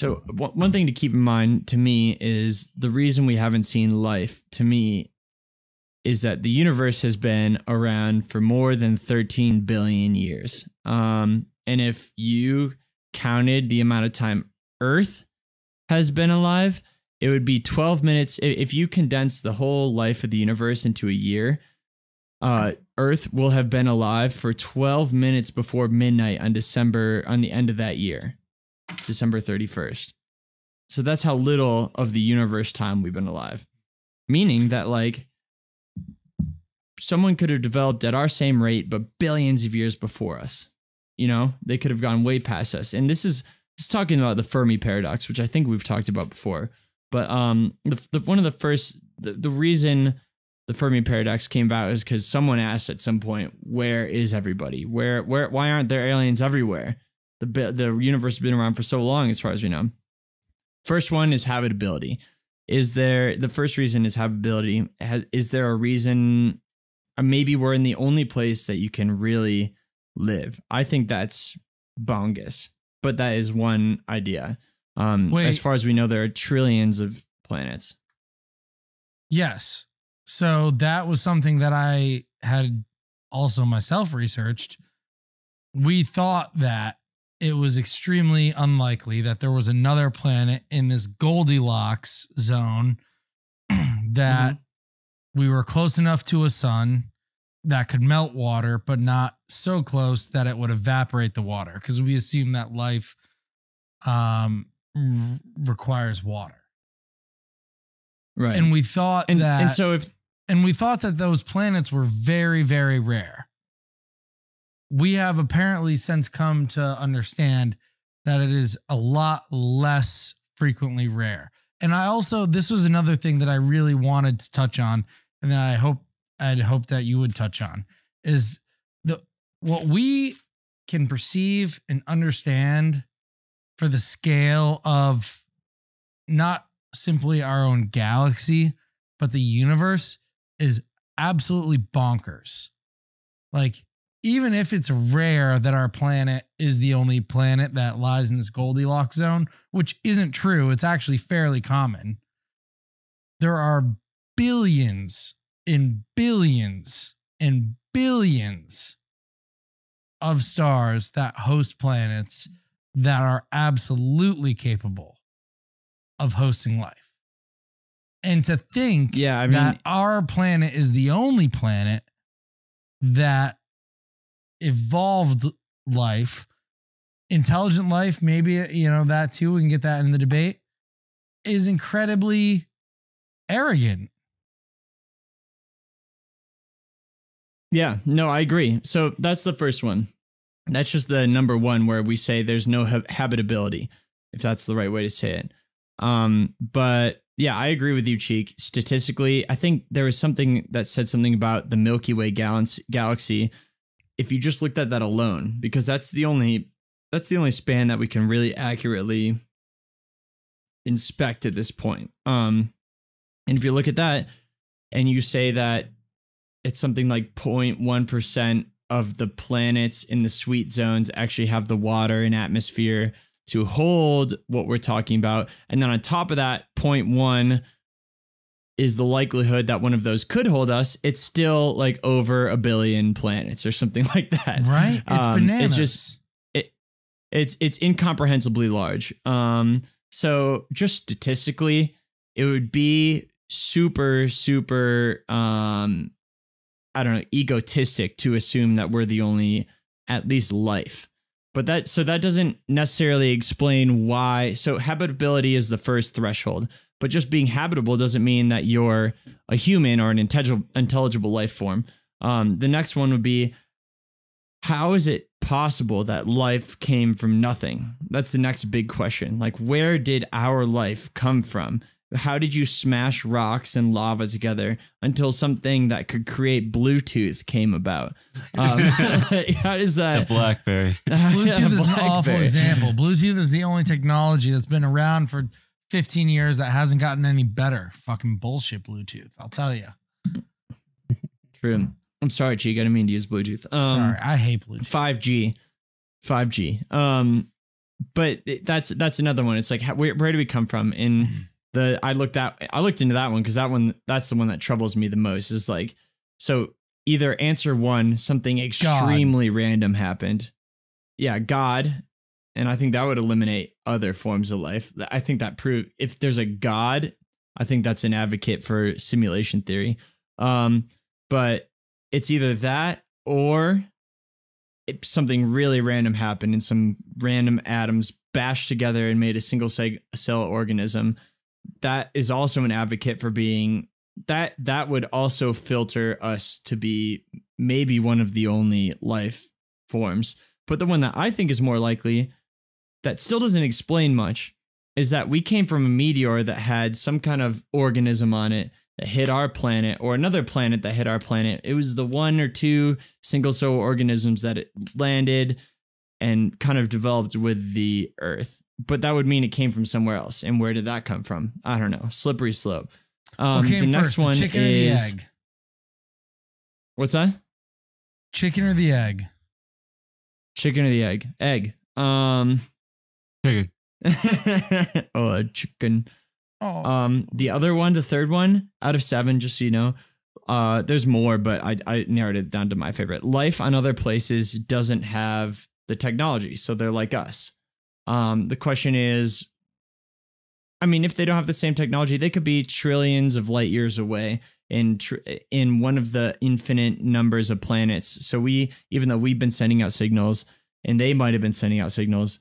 So one thing to keep in mind to me is the reason we haven't seen life to me is that the universe has been around for more than 13 billion years. Um, and if you counted the amount of time Earth has been alive, it would be 12 minutes. If you condense the whole life of the universe into a year, uh, Earth will have been alive for 12 minutes before midnight on December, on the end of that year, December 31st. So that's how little of the universe time we've been alive. Meaning that, like, someone could have developed at our same rate, but billions of years before us. You know, they could have gone way past us. And this is just talking about the Fermi paradox, which I think we've talked about before. But um, the, the one of the first, the, the reason the Fermi paradox came about is because someone asked at some point, "Where is everybody? Where, where, why aren't there aliens everywhere? The the universe has been around for so long, as far as we know." First one is habitability. Is there the first reason is habitability? Has, is there a reason? uh, Maybe we're in the only place that you can really live. I think that's bongus, but that is one idea. Um, as far as we know, there are trillions of planets. Yes. So that was something that I had also myself researched. We thought that it was extremely unlikely that there was another planet in this Goldilocks zone that we were close enough to a sun that could melt water, but not so close that it would evaporate the water. Because we assume that life um, r- requires water. Right. And we thought and, that and so if and we thought that those planets were very very rare we have apparently since come to understand that it is a lot less frequently rare and i also this was another thing that i really wanted to touch on and that i hope i'd hope that you would touch on is the what we can perceive and understand for the scale of not simply our own galaxy but the universe is absolutely bonkers. Like, even if it's rare that our planet is the only planet that lies in this Goldilocks zone, which isn't true, it's actually fairly common. There are billions and billions and billions of stars that host planets that are absolutely capable of hosting life. And to think yeah, I mean, that our planet is the only planet that evolved life, intelligent life, maybe, you know, that too, we can get that in the debate, is incredibly arrogant. Yeah, no, I agree. So that's the first one. That's just the number one where we say there's no ha- habitability, if that's the right way to say it. Um, but yeah, I agree with you, Cheek. Statistically, I think there was something that said something about the Milky Way gal- galaxy. If you just looked at that alone, because that's the only that's the only span that we can really accurately inspect at this point. Um, and if you look at that and you say that it's something like 0.1% of the planets in the sweet zones actually have the water and atmosphere to hold what we're talking about. And then on top of that, 0.1 is the likelihood that one of those could hold us. It's still like over a billion planets or something like that. Right? It's Um, bananas. It's just it's it's incomprehensibly large. Um, so just statistically, it would be super super um, I don't know, egotistic to assume that we're the only at least life. But that so that doesn't necessarily explain why. So habitability is the first threshold, but just being habitable doesn't mean that you're a human or an intelligible intelligible life form. Um, the next one would be how is it possible that life came from nothing? That's the next big question. Like, where did our life come from? How did you smash rocks and lava together until something that could create Bluetooth came about? Um, how does A that? blackberry. Bluetooth is an awful example. Bluetooth is the only technology that's been around for 15 years that hasn't gotten any better. Fucking bullshit Bluetooth. I'll tell you. True. I'm sorry, Cheek. I didn't mean to use Bluetooth. Um, Sorry, I hate Bluetooth. 5G. 5G. Um, but that's that's another one. It's like how, where where do we come from? And the I looked at I looked into that one because that one that's the one that troubles me the most. Is like so either answer one something extremely random happened, yeah, God, and I think that would eliminate other forms of life. I think that prove if there's a God, I think that's an advocate for simulation theory. Um, but it's either that or it, something really random happened and some random atoms bashed together and made a single seg- cell organism. That is also an advocate for being that that would also filter us to be maybe one of the only life forms. But the one that I think is more likely that still doesn't explain much is that we came from a meteor that had some kind of organism on it that hit our planet or another planet that hit our planet. It was the one or two single cell organisms that it landed and kind of developed with the Earth. But that would mean it came from somewhere else. And where did that come from? I don't know. Slippery slope. Um, what came the next first, one the chicken is or the egg? what's that? Chicken or the egg? Chicken or the egg? Egg. Um. Chicken. oh, chicken. Oh, Um, the other one, the third one out of seven, just so you know, uh, there's more, but I I narrowed it down to my favorite. Life on other places doesn't have the technology, so they're like us. Um, the question is, I mean, if they don't have the same technology, they could be trillions of light years away in in one of the infinite numbers of planets. So we, even though we've been sending out signals, and they might have been sending out signals,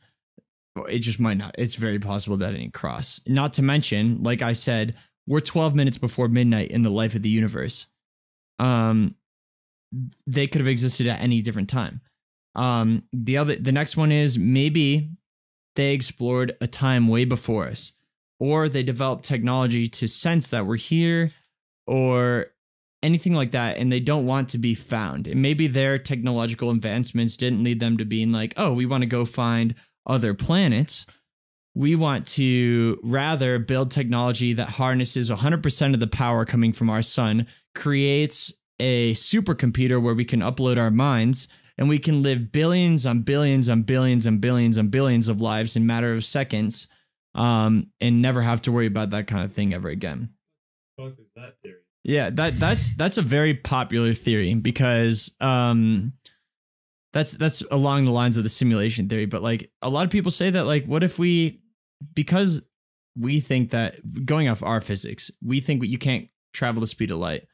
it just might not. It's very possible that it didn't cross. Not to mention, like I said, we're 12 minutes before midnight in the life of the universe. Um, they could have existed at any different time. Um, the other, the next one is maybe they explored a time way before us, or they developed technology to sense that we're here, or anything like that, and they don't want to be found. And maybe their technological advancements didn't lead them to being like, oh, we want to go find other planets. We want to rather build technology that harnesses 100% of the power coming from our sun, creates a supercomputer where we can upload our minds, and we can live billions on billions on billions on billions on billions of lives in a matter of seconds um, and never have to worry about that kind of thing ever again. That Yeah, that that's that's a very popular theory because um that's that's along the lines of the simulation theory, but like a lot of people say that like what if we because we think that going off our physics, we think you can't travel the speed of light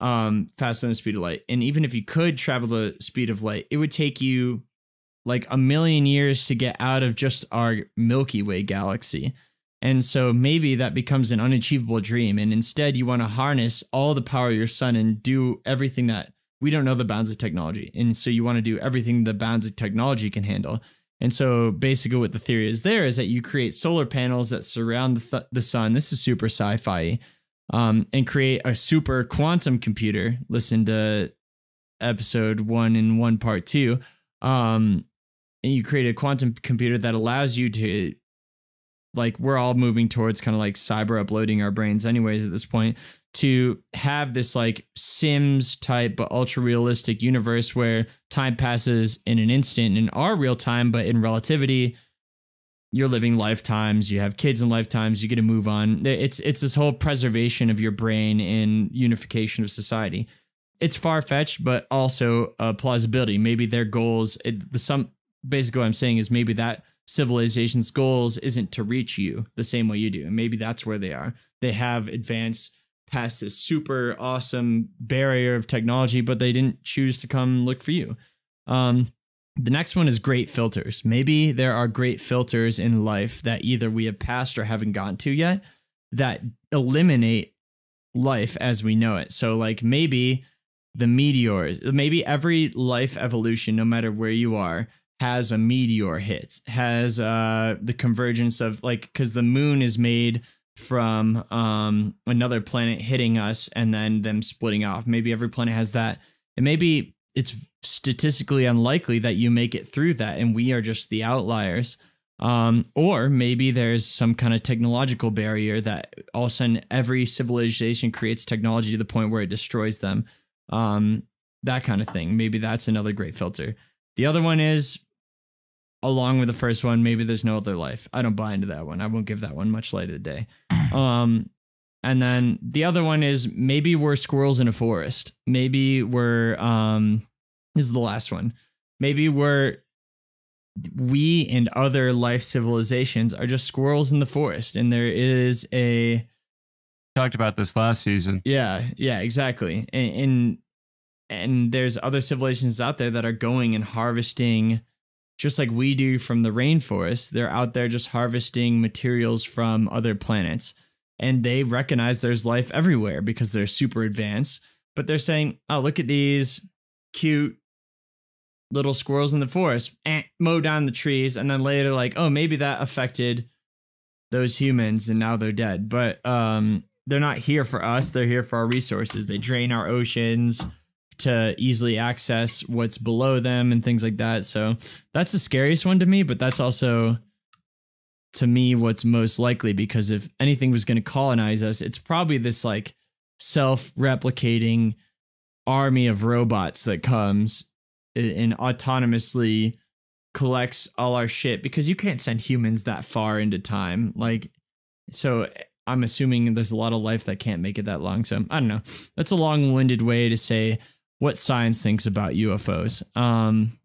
um faster than the speed of light. And even if you could travel the speed of light, it would take you like a million years to get out of just our Milky Way galaxy. And so maybe that becomes an unachievable dream. And instead, you want to harness all the power of your sun and do everything that we don't know the bounds of technology. And so you want to do everything the bounds of technology can handle. And so basically, what the theory is there is that you create solar panels that surround the, th- the sun. This is super sci fi. Um, and create a super quantum computer. Listen to episode one and one part two. Um, and you create a quantum computer that allows you to like we're all moving towards kind of like cyber uploading our brains anyways at this point to have this like sims type but ultra realistic universe where time passes in an instant in our real time but in relativity you're living lifetimes you have kids in lifetimes you get to move on it's it's this whole preservation of your brain and unification of society it's far-fetched but also a plausibility maybe their goals it, the some basically what i'm saying is maybe that civilization's goals isn't to reach you the same way you do. And maybe that's where they are. They have advanced past this super awesome barrier of technology, but they didn't choose to come look for you. Um, the next one is great filters. Maybe there are great filters in life that either we have passed or haven't gotten to yet that eliminate life as we know it. So, like maybe the meteors, maybe every life evolution, no matter where you are, has a meteor hit, has uh the convergence of like because the moon is made from um another planet hitting us and then them splitting off. Maybe every planet has that. And maybe it's statistically unlikely that you make it through that and we are just the outliers. Um, or maybe there's some kind of technological barrier that all of a sudden every civilization creates technology to the point where it destroys them. Um, that kind of thing. Maybe that's another great filter. The other one is along with the first one, maybe there's no other life. I don't buy into that one. I won't give that one much light of the day. Um, and then the other one is maybe we're squirrels in a forest. Maybe we're um, this is the last one. Maybe we're we and other life civilizations are just squirrels in the forest, and there is a Talked about this last season. yeah, yeah, exactly. And, and and there's other civilizations out there that are going and harvesting just like we do from the rainforest. They're out there just harvesting materials from other planets. And they recognize there's life everywhere because they're super advanced. But they're saying, oh, look at these cute little squirrels in the forest, eh, mow down the trees. And then later, like, oh, maybe that affected those humans and now they're dead. But um, they're not here for us. They're here for our resources. They drain our oceans to easily access what's below them and things like that. So that's the scariest one to me, but that's also to me what's most likely because if anything was going to colonize us, it's probably this like self-replicating army of robots that comes and autonomously collects all our shit because you can't send humans that far into time. Like so I'm assuming there's a lot of life that can't make it that long. So I don't know. That's a long-winded way to say what science thinks about UFOs. Um,